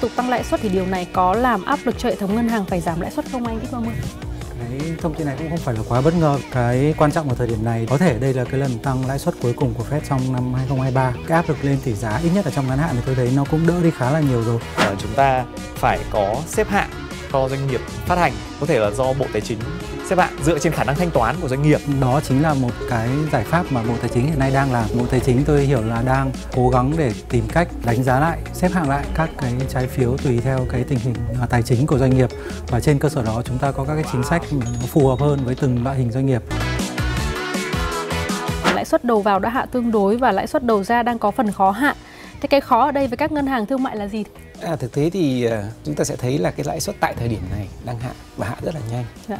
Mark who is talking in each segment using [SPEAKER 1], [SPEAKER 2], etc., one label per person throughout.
[SPEAKER 1] tục tăng lãi suất thì điều này có làm áp lực cho hệ thống ngân hàng phải giảm lãi suất không anh X30?
[SPEAKER 2] Cái thông tin này cũng không phải là quá bất ngờ. Cái quan trọng ở thời điểm này có thể đây là cái lần tăng lãi suất cuối cùng của Fed trong năm 2023. Cái áp lực lên tỷ giá ít nhất là trong ngắn hạn thì tôi thấy nó cũng đỡ đi khá là nhiều rồi.
[SPEAKER 3] chúng ta phải có xếp hạng cho doanh nghiệp phát hành có thể là do bộ tài chính xếp hạng dựa trên khả năng thanh toán của doanh nghiệp.
[SPEAKER 2] Đó chính là một cái giải pháp mà bộ tài chính hiện nay đang làm. Bộ tài chính tôi hiểu là đang cố gắng để tìm cách đánh giá lại xếp hạng lại các cái trái phiếu tùy theo cái tình hình à, tài chính của doanh nghiệp. Và trên cơ sở đó chúng ta có các cái chính sách phù hợp hơn với từng loại hình doanh nghiệp.
[SPEAKER 1] Lãi suất đầu vào đã hạ tương đối và lãi suất đầu ra đang có phần khó hạ Thế cái khó ở đây với các ngân hàng thương mại là gì?
[SPEAKER 4] À, thực tế thì uh, chúng ta sẽ thấy là cái lãi suất tại thời điểm này đang hạ và hạ rất là nhanh. Dạ.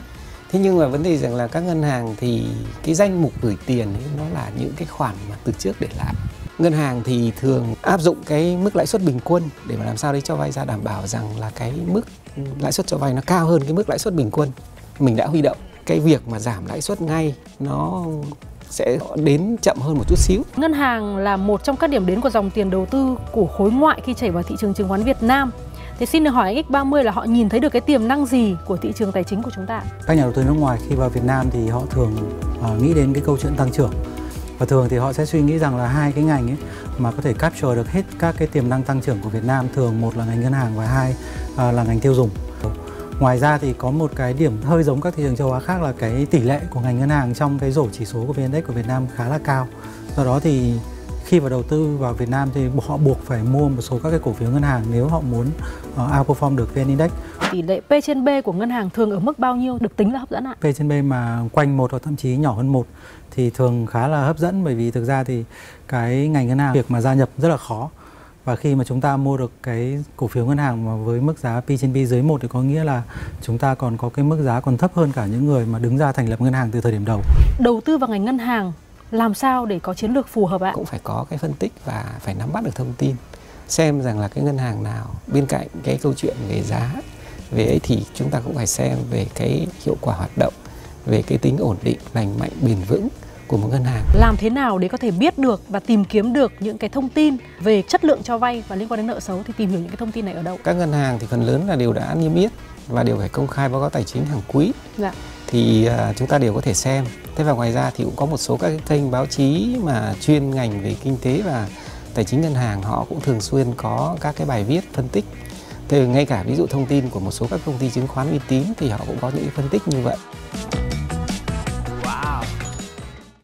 [SPEAKER 4] Thế nhưng mà vấn đề rằng là các ngân hàng thì cái danh mục gửi tiền ấy, nó là những cái khoản mà từ trước để lại. Ngân hàng thì thường áp dụng cái mức lãi suất bình quân để mà làm sao đấy cho vay ra đảm bảo rằng là cái mức lãi suất cho vay nó cao hơn cái mức lãi suất bình quân mình đã huy động. Cái việc mà giảm lãi suất ngay nó sẽ đến chậm hơn một chút xíu.
[SPEAKER 1] Ngân hàng là một trong các điểm đến của dòng tiền đầu tư của khối ngoại khi chảy vào thị trường chứng khoán Việt Nam. Thế xin được hỏi anh X30 là họ nhìn thấy được cái tiềm năng gì của thị trường tài chính của chúng ta?
[SPEAKER 2] Các nhà đầu tư nước ngoài khi vào Việt Nam thì họ thường uh, nghĩ đến cái câu chuyện tăng trưởng. Và thường thì họ sẽ suy nghĩ rằng là hai cái ngành ấy mà có thể capture được hết các cái tiềm năng tăng trưởng của Việt Nam thường một là ngành ngân hàng và hai uh, là ngành tiêu dùng. Ngoài ra thì có một cái điểm hơi giống các thị trường châu Á khác là cái tỷ lệ của ngành ngân hàng trong cái rổ chỉ số của VN Index của Việt Nam khá là cao. Do đó thì khi vào đầu tư vào Việt Nam thì họ buộc phải mua một số các cái cổ phiếu ngân hàng nếu họ muốn uh, outperform được VN Index.
[SPEAKER 1] Tỷ lệ P trên B của ngân hàng thường ở mức bao nhiêu được tính là hấp dẫn ạ?
[SPEAKER 2] P trên B mà quanh một hoặc thậm chí nhỏ hơn một thì thường khá là hấp dẫn bởi vì thực ra thì cái ngành ngân hàng việc mà gia nhập rất là khó và khi mà chúng ta mua được cái cổ phiếu ngân hàng mà với mức giá P trên P dưới một thì có nghĩa là chúng ta còn có cái mức giá còn thấp hơn cả những người mà đứng ra thành lập ngân hàng từ thời điểm đầu.
[SPEAKER 1] Đầu tư vào ngành ngân hàng làm sao để có chiến lược phù hợp ạ?
[SPEAKER 4] Cũng phải có cái phân tích và phải nắm bắt được thông tin xem rằng là cái ngân hàng nào bên cạnh cái câu chuyện về giá về ấy thì chúng ta cũng phải xem về cái hiệu quả hoạt động về cái tính ổn định lành mạnh bền vững của một ngân hàng.
[SPEAKER 1] Làm thế nào để có thể biết được và tìm kiếm được những cái thông tin về chất lượng cho vay và liên quan đến nợ xấu thì tìm hiểu những cái thông tin này ở đâu?
[SPEAKER 4] Các ngân hàng thì phần lớn là đều đã niêm yết và đều phải công khai báo cáo tài chính hàng quý. Dạ. Thì uh, chúng ta đều có thể xem. Thế và ngoài ra thì cũng có một số các kênh báo chí mà chuyên ngành về kinh tế và tài chính ngân hàng họ cũng thường xuyên có các cái bài viết phân tích. Thế ngay cả ví dụ thông tin của một số các công ty chứng khoán uy tín thì họ cũng có những phân tích như vậy.